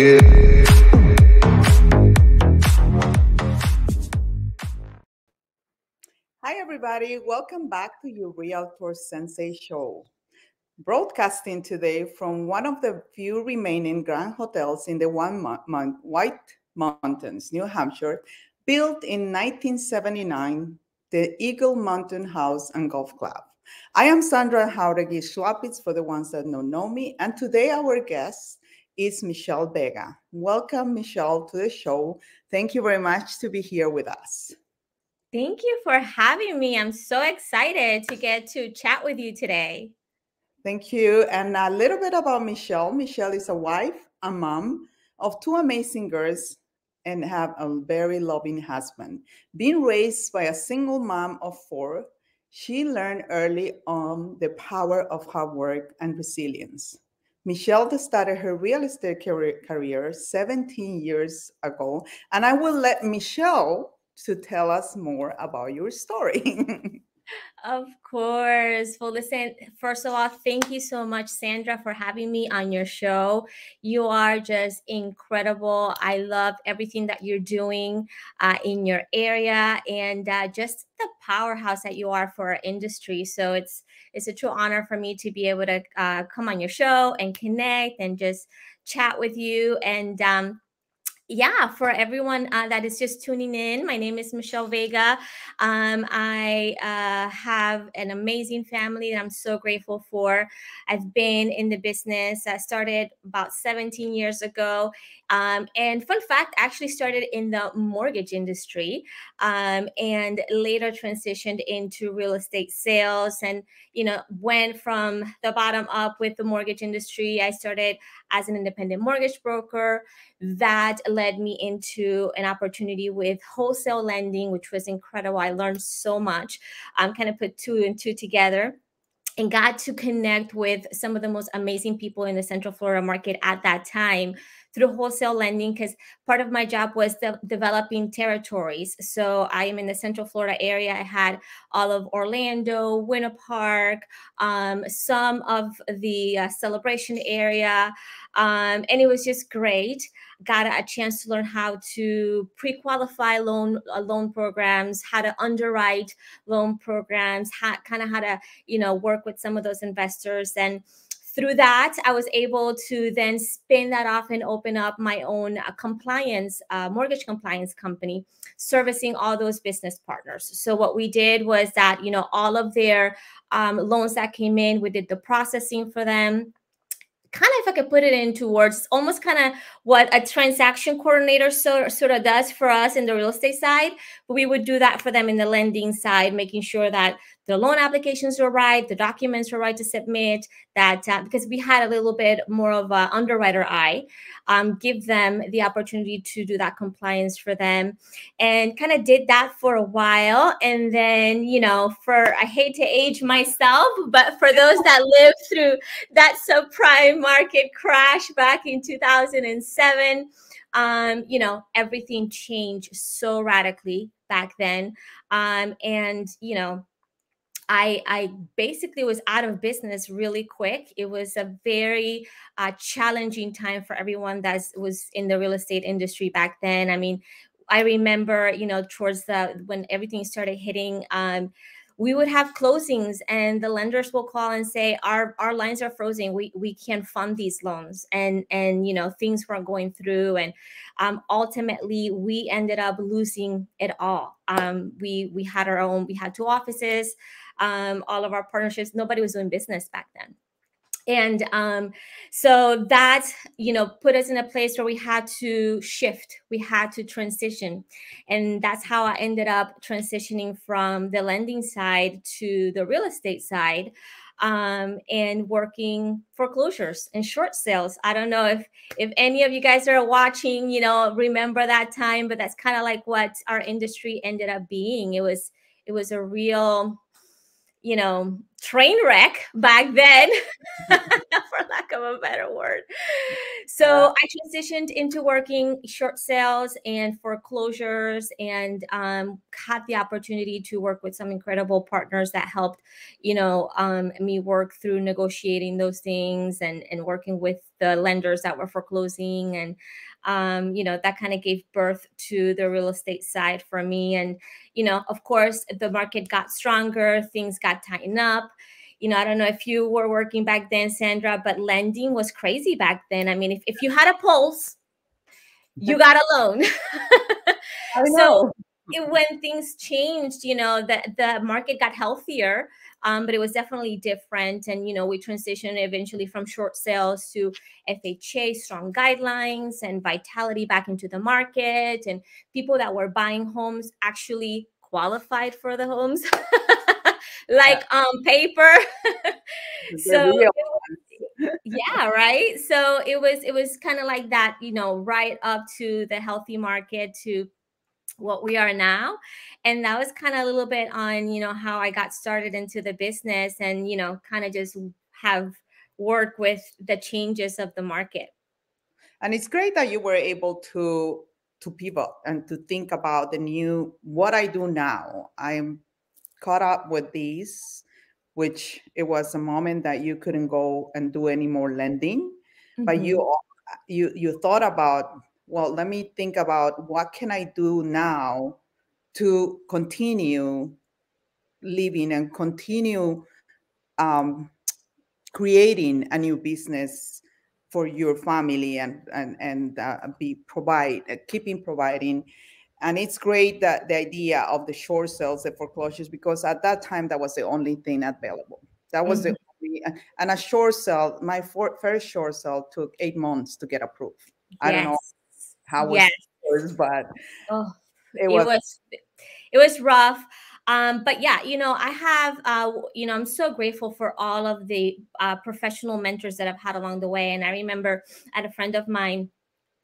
Hi, everybody. Welcome back to your Realtor Sensei show. Broadcasting today from one of the few remaining grand hotels in the One Mon- Mon- White Mountains, New Hampshire, built in 1979, the Eagle Mountain House and Golf Club. I am Sandra Jauregui Schlaupitz for the ones that don't know me, and today our guest is Michelle Vega. Welcome, Michelle, to the show. Thank you very much to be here with us. Thank you for having me. I'm so excited to get to chat with you today. Thank you. And a little bit about Michelle. Michelle is a wife, a mom of two amazing girls, and have a very loving husband. Being raised by a single mom of four, she learned early on the power of hard work and resilience. Michelle started her real estate career, career 17 years ago, and I will let Michelle to tell us more about your story. Of course. Well, listen, first of all, thank you so much, Sandra, for having me on your show. You are just incredible. I love everything that you're doing uh, in your area and uh, just the powerhouse that you are for our industry. So it's it's a true honor for me to be able to uh, come on your show and connect and just chat with you. And um, yeah, for everyone uh, that is just tuning in, my name is Michelle Vega. Um, I uh, have an amazing family that I'm so grateful for. I've been in the business. I started about 17 years ago. Um, and fun fact, actually started in the mortgage industry um, and later transitioned into real estate sales and, you know, went from the bottom up with the mortgage industry. I started as an independent mortgage broker that led me into an opportunity with wholesale lending, which was incredible. I learned so much. I'm um, kind of put two and two together and got to connect with some of the most amazing people in the Central Florida market at that time through wholesale lending because part of my job was de- developing territories. So I am in the Central Florida area. I had all of Orlando, Winter Park, um, some of the uh, celebration area, um, and it was just great. Got a chance to learn how to pre-qualify loan uh, loan programs, how to underwrite loan programs, how kind of how to you know work with some of those investors and through that, I was able to then spin that off and open up my own uh, compliance, uh, mortgage compliance company, servicing all those business partners. So what we did was that, you know, all of their um, loans that came in, we did the processing for them kind of if I could put it into words, almost kind of what a transaction coordinator so, sort of does for us in the real estate side. But we would do that for them in the lending side, making sure that the loan applications were right, the documents were right to submit. That uh, because we had a little bit more of an underwriter eye, um, give them the opportunity to do that compliance for them, and kind of did that for a while. And then you know, for I hate to age myself, but for those that lived through that subprime market crash back in 2007 um, you know, everything changed so radically back then. Um, and, you know, I, I basically was out of business really quick. It was a very uh, challenging time for everyone that was in the real estate industry back then. I mean, I remember, you know, towards the when everything started hitting, um, we would have closings and the lenders will call and say our our lines are frozen we we can't fund these loans and and you know things weren't going through and um, ultimately we ended up losing it all um, we we had our own we had two offices um, all of our partnerships. Nobody was doing business back then. And um, so that, you know, put us in a place where we had to shift, we had to transition. And that's how I ended up transitioning from the lending side to the real estate side um, and working foreclosures and short sales. I don't know if if any of you guys are watching, you know, remember that time, but that's kind of like what our industry ended up being. It was it was a real you know train wreck back then, for lack of a better word. So I transitioned into working short sales and foreclosures and um, had the opportunity to work with some incredible partners that helped, you know, um, me work through negotiating those things and, and working with the lenders that were foreclosing and um, you know that kind of gave birth to the real estate side for me. And you know of course the market got stronger things got tightened up. You know i don't know if you were working back then sandra but lending was crazy back then. I mean if, if you had a pulse you got a loan. So it, when things changed you know the, the market got healthier um, but it was definitely different. And you know, we transitioned eventually from short sales to FHA, strong guidelines, and vitality back into the market. And people that were buying homes actually qualified for the homes, like on um, paper. so yeah right so it was it was kind of like that you know right up to the healthy market to what we are now and that was kind of a little bit on you know how i got started into the business and you know kind of just have work with the changes of the market and it's great that you were able to to pivot and to think about the new what i do now i'm caught up with these which it was a moment that you couldn't go and do any more lending mm-hmm. but you mm-hmm. you you thought about well, let me think about what can I do now to continue living and continue um, creating a new business for your family and and and uh, be provide uh, keeping providing. And it's great that the idea of the short sales the foreclosures because at that time that was the only thing available. That was mm-hmm. the only and a short sale my for, first short sale took eight months to get approved. I don't know how was yes. yours, but oh, it, was, it was it was rough. Um, but yeah, you know, I have, uh, you know, I'm so grateful for all of the uh, professional mentors that I've had along the way. And I remember at a friend of mine,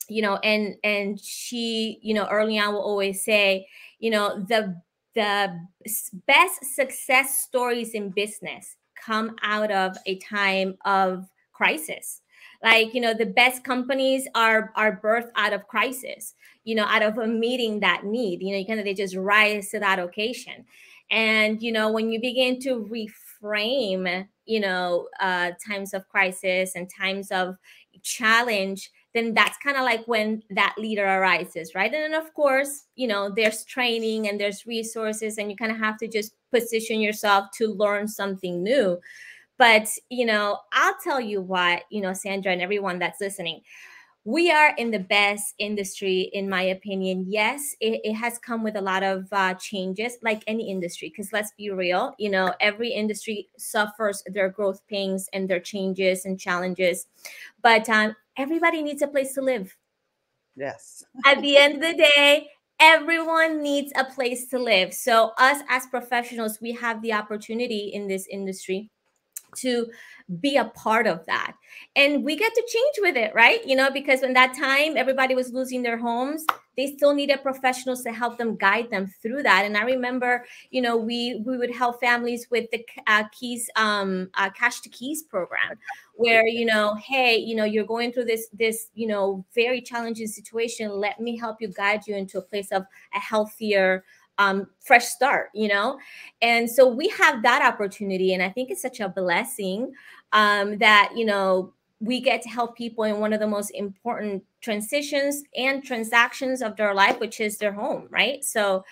you know, and and she, you know, early on will always say, you know, the the best success stories in business come out of a time of crisis like you know the best companies are are birthed out of crisis you know out of a meeting that need you know you kind of they just rise to that occasion. And you know when you begin to reframe you know uh times of crisis and times of challenge then that's kind of like when that leader arises right? And then of course you know there's training and there's resources and you kind of have to just position yourself to learn something new but, you know, I'll tell you what, you know, Sandra and everyone that's listening, we are in the best industry, in my opinion. Yes, it, it has come with a lot of uh, changes, like any industry, because let's be real, you know, every industry suffers their growth pains and their changes and challenges. But um, everybody needs a place to live. Yes. At the end of the day, everyone needs a place to live. So, us as professionals, we have the opportunity in this industry to be a part of that. And we get to change with it, right? You know, because when that time everybody was losing their homes, they still needed professionals to help them guide them through that. And I remember, you know, we we would help families with the uh, keys, um, uh, cash to keys program, where you know, hey, you know, you're going through this this you know very challenging situation. Let me help you guide you into a place of a healthier um, fresh start, you know? And so we have that opportunity. And I think it's such a blessing um, that, you know, we get to help people in one of the most important transitions and transactions of their life, which is their home, right? So,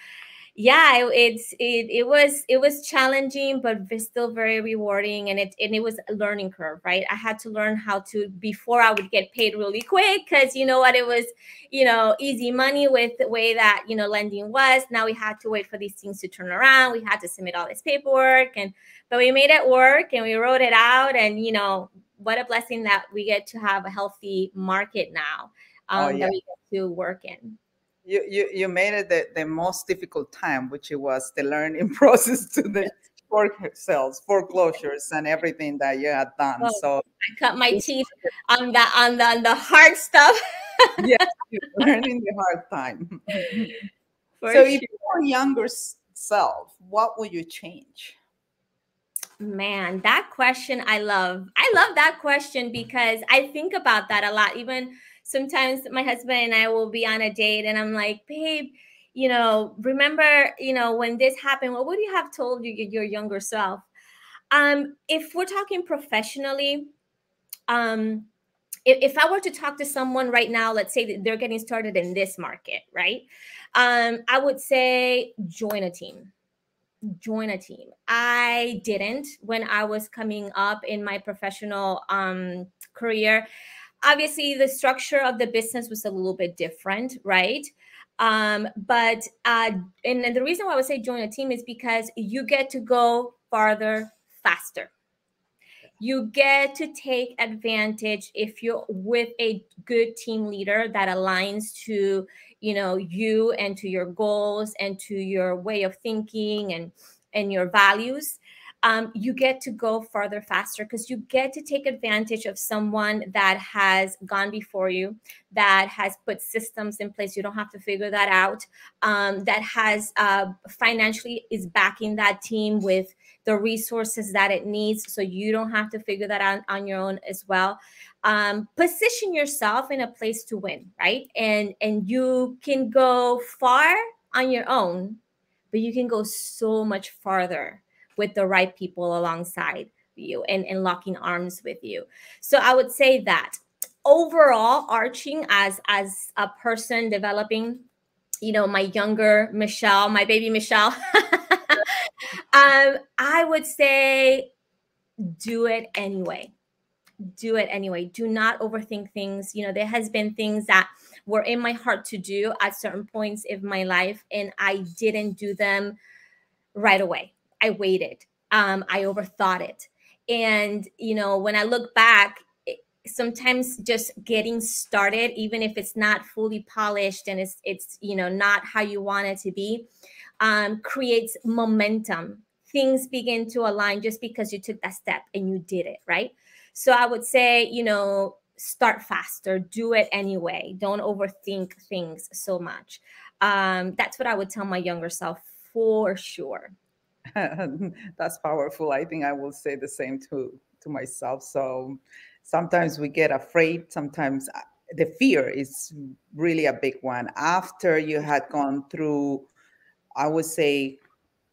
yeah it, it's it, it was it was challenging but still very rewarding and it and it was a learning curve right? I had to learn how to before i would get paid really quick because you know what? It was you know easy money with the way that you know lending was. Now we had to wait for these things to turn around. We had to submit all this paperwork and but we made it work and we wrote it out and you know what a blessing that we get to have a healthy market now oh, um, oh, yeah. that we get to work in you, you, you made it the, the most difficult time, which it was the learning process to the for sales, foreclosures, and everything that you had done. Oh, so I cut my teeth on the on the on the hard stuff. yes, learning the hard time. For so, sure. if your younger self, what would you change? Man, that question I love. I love that question because I think about that a lot. Even sometimes my husband and I will be on a date and I'm like, babe, you know, remember, you know, when this happened, what would you have told you your younger self? Um, if we're talking professionally, um, if, if I were to talk to someone right now, let's say that they're getting started in this market, right? Um, I would say join a team. Join a team. I didn't when I was coming up in my professional um, career. Obviously, the structure of the business was a little bit different, right? Um, but uh, and, and the reason why I would say join a team is because you get to go farther faster. You get to take advantage if you're with a good team leader that aligns to you know you and to your goals and to your way of thinking and and your values um, you get to go farther faster because you get to take advantage of someone that has gone before you, that has put systems in place. You don't have to figure that out. Um, that has uh, financially is backing that team with the resources that it needs, so you don't have to figure that out on your own as well. Um, position yourself in a place to win, right? And and you can go far on your own, but you can go so much farther with the right people alongside you and, and locking arms with you. So I would say that overall, arching as as a person developing, you know, my younger Michelle, my baby Michelle, um, I would say do it anyway. Do it anyway. Do not overthink things. You know, there has been things that were in my heart to do at certain points in my life, and I didn't do them right away I waited. Um, I overthought it. And, you know, when I look back, sometimes just getting started, even if it's not fully polished and it's, it's you know, not how you want it to be, um, creates momentum. Things begin to align just because you took that step and you did it, right? So I would say, you know, start faster, do it anyway. Don't overthink things so much. Um, that's what I would tell my younger self for sure. that's powerful. I think I will say the same to to myself. So sometimes we get afraid. Sometimes uh, the fear is really a big one. After you had gone through, I would say,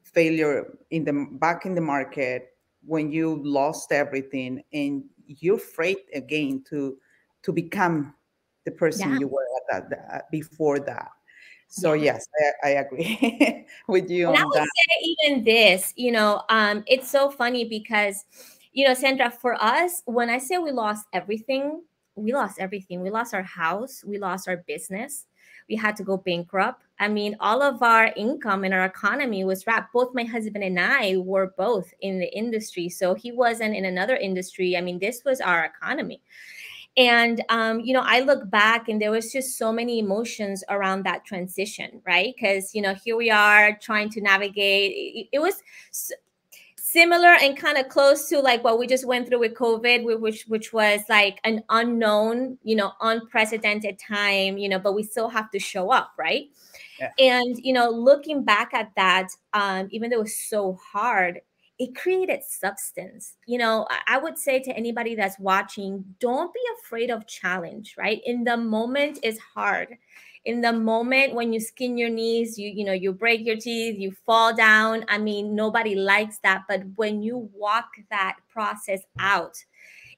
failure in the back in the market when you lost everything and you're afraid again to to become the person yeah. you were at that, before that so yes, I, I agree with you and I would that. Say even this, you know, um, it's so funny because, you know, Sandra, for us, when I say we lost everything, we lost everything. We lost our house, we lost our business, we had to go bankrupt. I mean, all of our income and our economy was wrapped. Both my husband and I were both in the industry. So he wasn't in another industry. I mean, this was our economy. And um, you know, I look back and there was just so many emotions around that transition, right? Because you know, here we are trying to navigate. It, it was similar and kind of close to like what we just went through with COVID, which which was like an unknown, you know, unprecedented time, you know, but we still have to show up, right? Yeah. And you know, looking back at that, um, even though it was so hard, it created substance. You know, I would say to anybody that's watching, don't be afraid of challenge, right? In the moment is hard. In the moment when you skin your knees, you you know, you break your teeth, you fall down. I mean, nobody likes that, but when you walk that process out,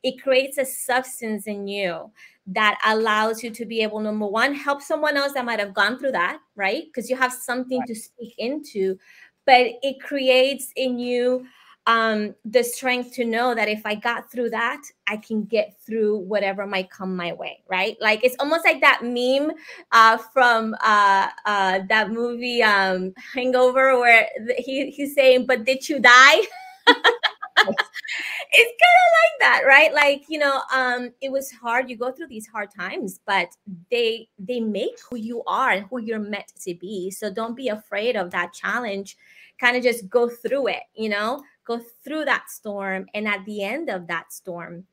it creates a substance in you that allows you to be able number one help someone else that might have gone through that right because you have something right. to speak into but it creates in you um, the strength to know that if I got through that, I can get through whatever might come my way, right? Like it's almost like that meme uh, from uh, uh, that movie um, Hangover, where he, he's saying, "But did you die?" it's kind of like that right? Like you know um it was hard. You go through these hard times but they they make who you are and who you're meant to be. So don't be afraid of that challenge. Kind of just go through it you know? Go through that storm and at the end of that storm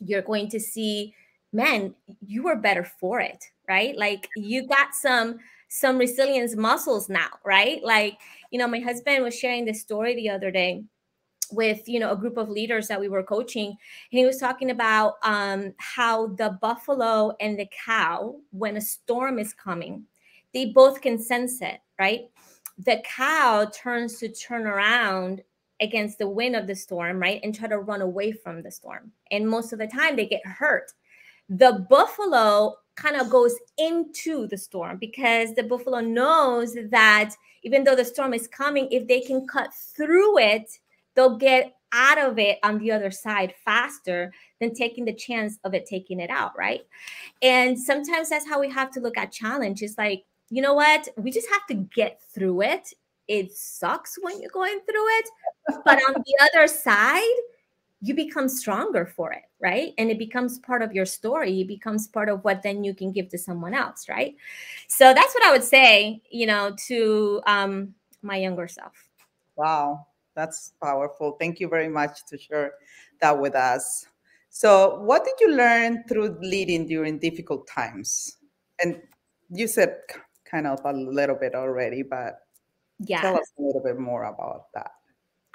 you're going to see man you were better for it right? Like you got some some resilience muscles now right? Like you know my husband was sharing this story the other day with you know a group of leaders that we were coaching and he was talking about um, how the buffalo and the cow when a storm is coming they both can sense it right? The cow turns to turn around against the wind of the storm right and try to run away from the storm and most of the time they get hurt. The buffalo kind of goes into the storm because the buffalo knows that even though the storm is coming if they can cut through it they'll get out of it on the other side faster than taking the chance of it taking it out, right? And sometimes that's how we have to look at challenge. It's like, you know what? We just have to get through it. It sucks when you're going through it, but on the other side, you become stronger for it, right? And it becomes part of your story. It becomes part of what then you can give to someone else, right? So that's what I would say, you know, to um, my younger self. Wow, that's powerful. Thank you very much to share that with us. So, what did you learn through leading during difficult times? And you said kind of a little bit already, but yeah. tell us a little bit more about that.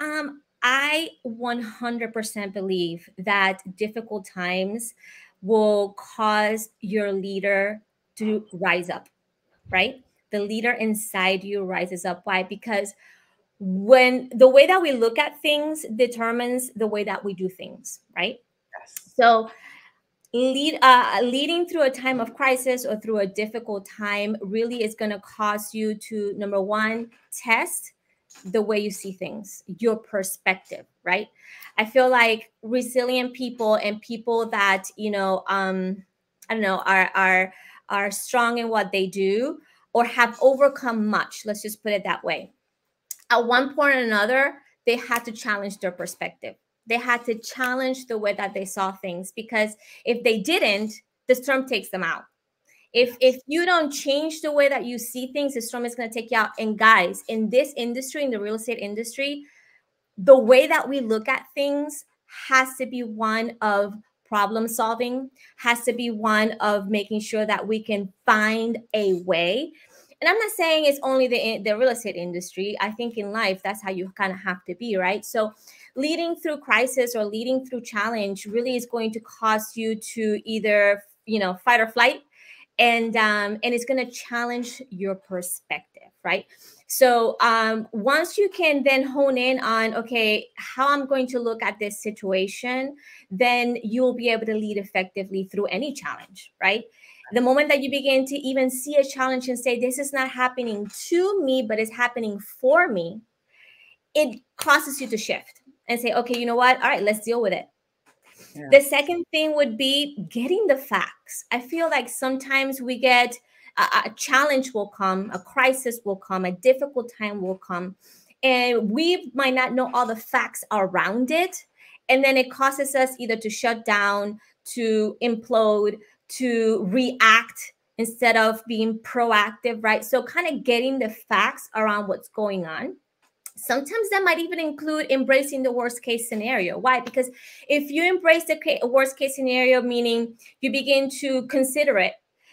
Um, I 100% believe that difficult times will cause your leader to rise up, right? The leader inside you rises up. Why? Because when the way that we look at things determines the way that we do things, right? Yes. So lead uh, leading through a time of crisis or through a difficult time really is going to cause you to number one test the way you see things your perspective right i feel like resilient people and people that you know um i don't know are are are strong in what they do or have overcome much let's just put it that way at one point or another, they had to challenge their perspective. They had to challenge the way that they saw things because if they didn't, the storm takes them out. If if you don't change the way that you see things, the storm is going to take you out. And guys, in this industry, in the real estate industry, the way that we look at things has to be one of problem solving, has to be one of making sure that we can find a way and i'm not saying it's only the the real estate industry. I think in life that's how you kind of have to be right? So leading through crisis or leading through challenge really is going to cause you to either you know fight or flight. And um and it's going to challenge your perspective right? So um once you can then hone in on okay how i'm going to look at this situation then you'll be able to lead effectively through any challenge right the moment that you begin to even see a challenge and say this is not happening to me but it's happening for me it causes you to shift and say okay you know what? All right let's deal with it. Yeah. the second thing would be getting the facts. I feel like sometimes we get a, a challenge will come a crisis will come a difficult time will come and we might not know all the facts around it and then it causes us either to shut down to implode to react instead of being proactive, right? So, kind of getting the facts around what's going on. Sometimes that might even include embracing the worst case scenario. Why? Because if you embrace the worst case scenario, meaning you begin to consider it,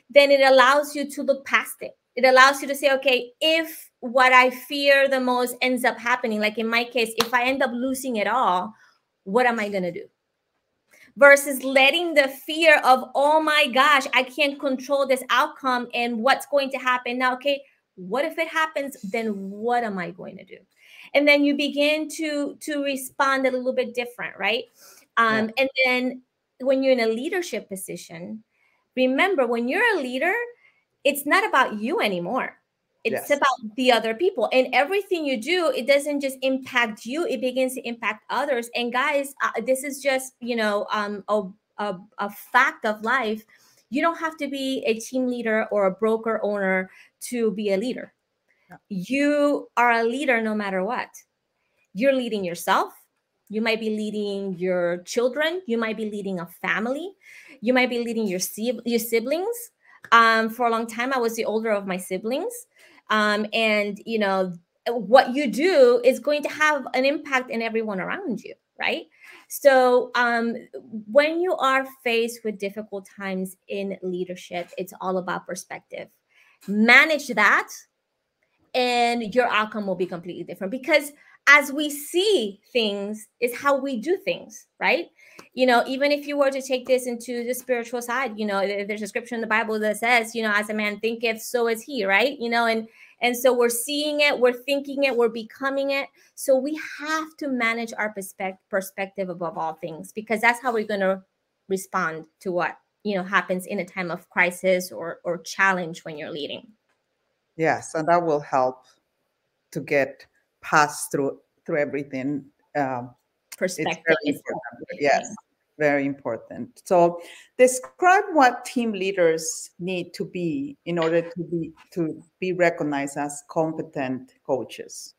then it allows you to look past it. It allows you to say, okay, if what I fear the most ends up happening, like in my case, if I end up losing it all, what am I going to do? Versus letting the fear of, oh my gosh, I can't control this outcome and what's going to happen now. Okay, what if it happens? Then what am I going to do? And then you begin to to respond a little bit different, right? Um, yeah. And then when you're in a leadership position, remember when you're a leader, it's not about you anymore it's yes. about the other people and everything you do it doesn't just impact you it begins to impact others and guys uh, this is just you know um a, a, a fact of life. You don't have to be a team leader or a broker owner to be a leader. You are a leader no matter what. You're leading yourself. You might be leading your children. You might be leading a family. You might be leading your, your siblings. Um, for a long time i was the older of my siblings um, and you know what you do is going to have an impact in everyone around you right? So um, when you are faced with difficult times in leadership it's all about perspective. Manage that and your outcome will be completely different because as we see things is how we do things, right? You know, even if you were to take this into the spiritual side, you know, there's a scripture in the Bible that says, you know, as a man thinketh, so is he, right? You know, and and so we're seeing it, we're thinking it, we're becoming it. So we have to manage our perspective perspective above all things because that's how we're going to respond to what you know happens in a time of crisis or or challenge when you're leading. Yes, and that will help to get past through through everything. Um, perspective is yes very important. So describe what team leaders need to be in order to be to be recognized as competent coaches.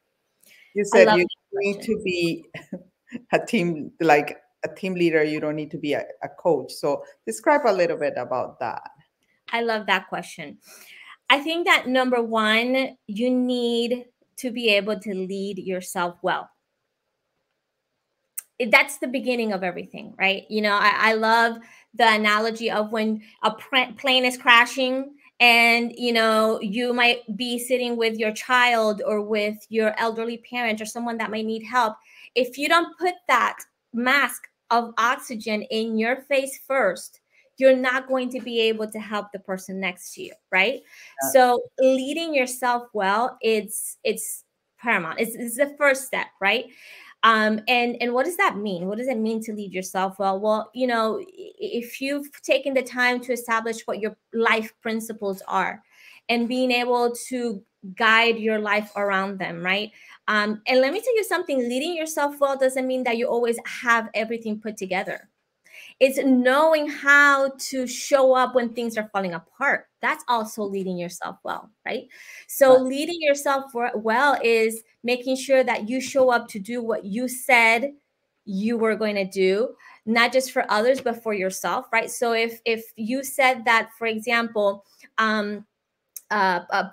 You said you need to be a team like a team leader you don't need to be a, a coach. So describe a little bit about that. I love that question. I think that number one you need to be able to lead yourself well that's the beginning of everything, right? You know, I, I love the analogy of when a plane is crashing and you know you might be sitting with your child or with your elderly parent or someone that might need help if you don't put that mask of oxygen in your face first you're not going to be able to help the person next to you right yeah. so leading yourself well it's it's paramount it's, it's the first step right um, and and what does that mean? What does it mean to lead yourself well? Well, you know, if you've taken the time to establish what your life principles are, and being able to guide your life around them, right? Um, and let me tell you something: leading yourself well doesn't mean that you always have everything put together. It's knowing how to show up when things are falling apart. That's also leading yourself well, right? So, leading yourself well is making sure that you show up to do what you said you were going to do not just for others but for yourself right so if if you said that for example um uh, uh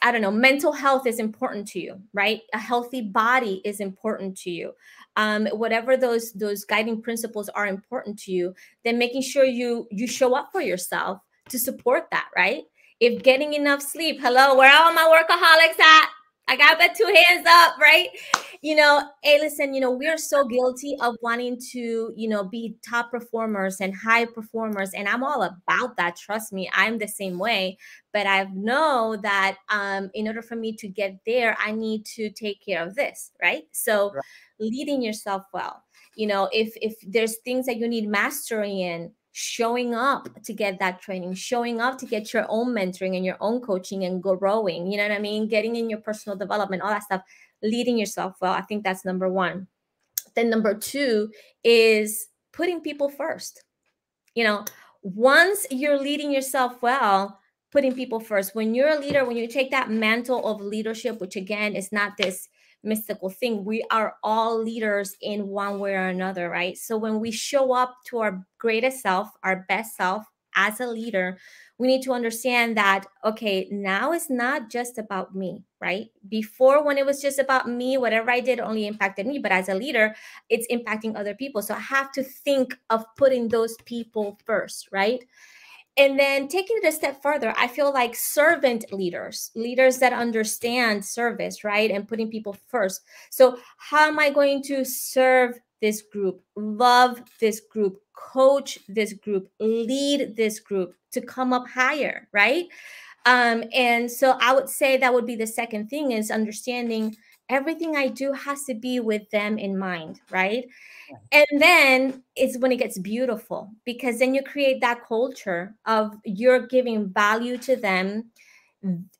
I don't know, mental health is important to you, right? A healthy body is important to you. Um, whatever those those guiding principles are important to you, then making sure you you show up for yourself to support that, right? If getting enough sleep, hello, where are all my workaholics at? I got the two hands up, right? You know, hey, listen, you know, we're so guilty of wanting to, you know, be top performers and high performers. And I'm all about that. Trust me, I'm the same way. But I know that um, in order for me to get there, I need to take care of this, right? So right. leading yourself well. You know, if if there's things that you need mastery in, showing up to get that training, showing up to get your own mentoring and your own coaching and growing, you know what I mean? Getting in your personal development, all that stuff, leading yourself well. I think that's number one. Then number two is putting people first. You know, once you're leading yourself well, putting people first. When you're a leader, when you take that mantle of leadership, which again is not this mystical thing. We are all leaders in one way or another, right? So when we show up to our greatest self, our best self as a leader, we need to understand that, okay, now it's not just about me, right? Before, when it was just about me, whatever I did only impacted me, but as a leader, it's impacting other people. So I have to think of putting those people first, right? And then taking it a step further i feel like servant leaders leaders that understand service right and putting people first. So how am i going to serve this group love this group coach this group lead this group to come up higher right? Um, and so i would say that would be the second thing is understanding everything i do has to be with them in mind right? And then it's when it gets beautiful because then you create that culture of you're giving value to them.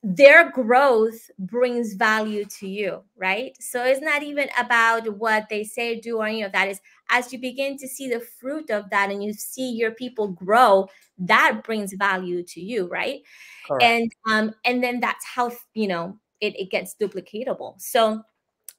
Their growth brings value to you right? So it's not even about what they say do or any of that. Is as you begin to see the fruit of that and you see your people grow that brings value to you right? Correct. and um and then that's how you know it, it gets duplicatable so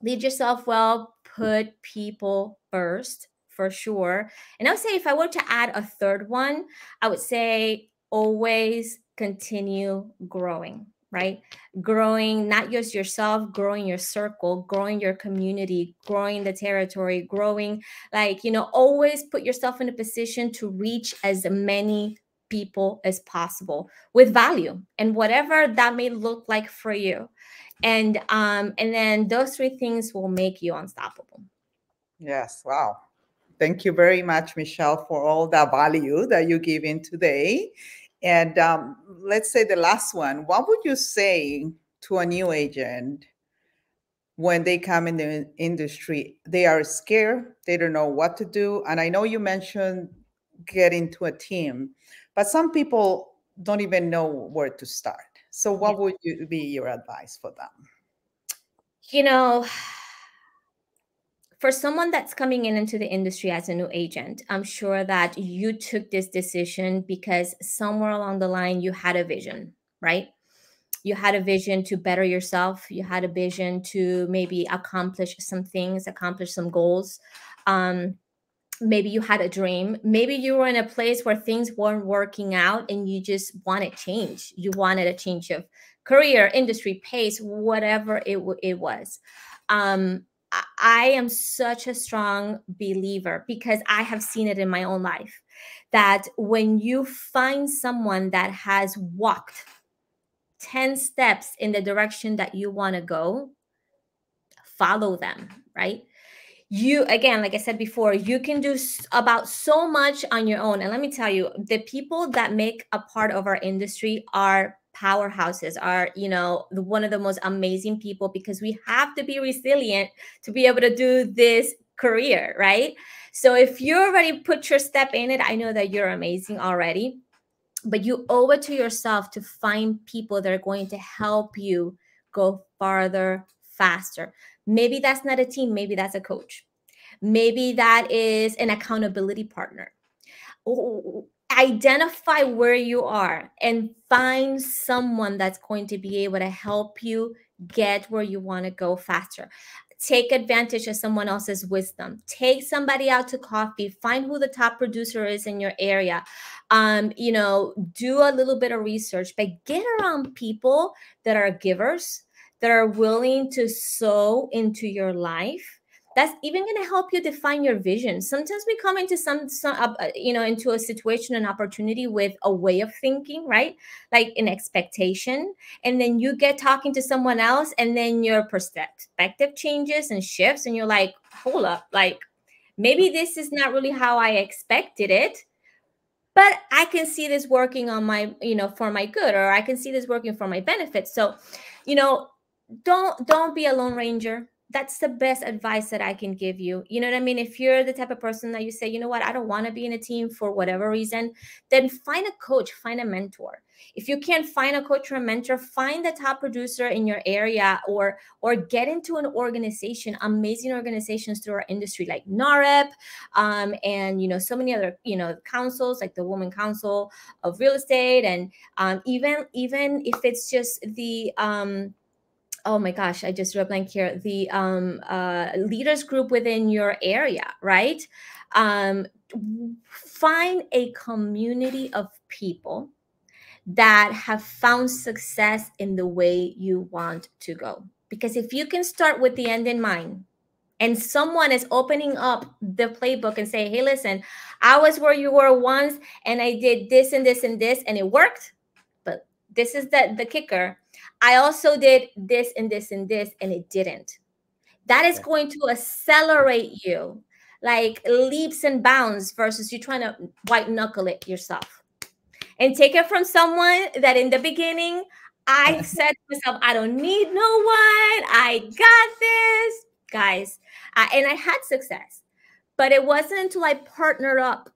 lead yourself well put people first for sure. And I would say if I were to add a third one, I would say always continue growing, right? Growing not just yourself, growing your circle, growing your community, growing the territory, growing like, you know, always put yourself in a position to reach as many people as possible with value and whatever that may look like for you. And um and then those three things will make you unstoppable. Yes wow. Thank you very much michelle for all the value that you give in today. And um, let's say the last one. What would you say to a new agent when they come in the industry? They are scared. They don't know what to do. And i know you mentioned get into a team but some people don't even know where to start. So what yeah. would you be your advice for them? You know for someone that's coming in into the industry as a new agent i'm sure that you took this decision because somewhere along the line you had a vision right? You had a vision to better yourself. You had a vision to maybe accomplish some things accomplish some goals. Um, maybe you had a dream. Maybe you were in a place where things weren't working out and you just wanted change. You wanted a change of career industry pace whatever it, it was. Um, i am such a strong believer because i have seen it in my own life that when you find someone that has walked 10 steps in the direction that you want to go follow them right you again like i said before you can do about so much on your own. And let me tell you the people that make a part of our industry are powerhouses are you know the one of the most amazing people because we have to be resilient to be able to do this career right? So if you already put your step in it i know that you're amazing already but you owe it to yourself to find people that are going to help you go farther faster maybe that's not a team maybe that's a coach. Maybe that is an accountability partner. Identify where you are and find someone that's going to be able to help you get where you want to go faster. Take advantage of someone else's wisdom. Take somebody out to coffee. Find who the top producer is in your area. Um, you know do a little bit of research but get around people that are givers that are willing to sow into your life that's even going to help you define your vision. Sometimes we come into some, some uh, you know into a situation an opportunity with a way of thinking right? Like an expectation and then you get talking to someone else and then your perspective changes and shifts and you're like hold up like maybe this is not really how i expected it but i can see this working on my you know for my good or i can see this working for my benefit. So you know don't don't be a lone ranger that's the best advice that I can give you. You know what I mean? If you're the type of person that you say, you know what, I don't want to be in a team for whatever reason, then find a coach, find a mentor. If you can't find a coach or a mentor, find the top producer in your area or or get into an organization, amazing organizations through our industry like NAREP, um, and you know, so many other, you know, councils like the Women Council of Real Estate, and um, even even if it's just the um oh my gosh, I just drew a blank here. The um, uh, leaders group within your area, right? Um, find a community of people that have found success in the way you want to go. Because if you can start with the end in mind, and someone is opening up the playbook and say, hey, listen, I was where you were once and I did this and this and this and it worked. But this is the, the kicker I also did this and this and this, and it didn't. That is going to accelerate you like leaps and bounds versus you trying to white knuckle it yourself. And take it from someone that in the beginning, I said to myself, I don't need no one. I got this. Guys, I, and I had success. But it wasn't until I partnered up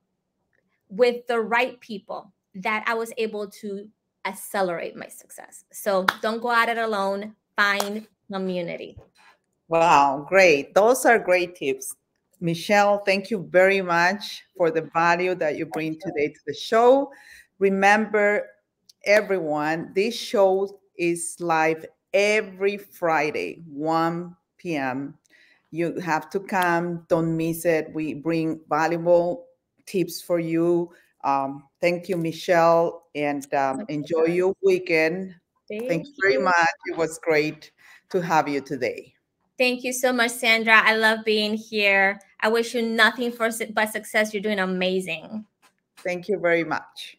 with the right people that I was able to accelerate my success. So don't go at it alone. Find community. Wow, great. Those are great tips. Michelle, thank you very much for the value that you bring today to the show. Remember, everyone, this show is live every Friday, 1 p.m. You have to come, don't miss it. We bring valuable tips for you um, thank you, Michelle, and um, enjoy your weekend. Thank, thank you very much. It was great to have you today. Thank you so much, Sandra. I love being here. I wish you nothing for but success. You're doing amazing. Thank you very much.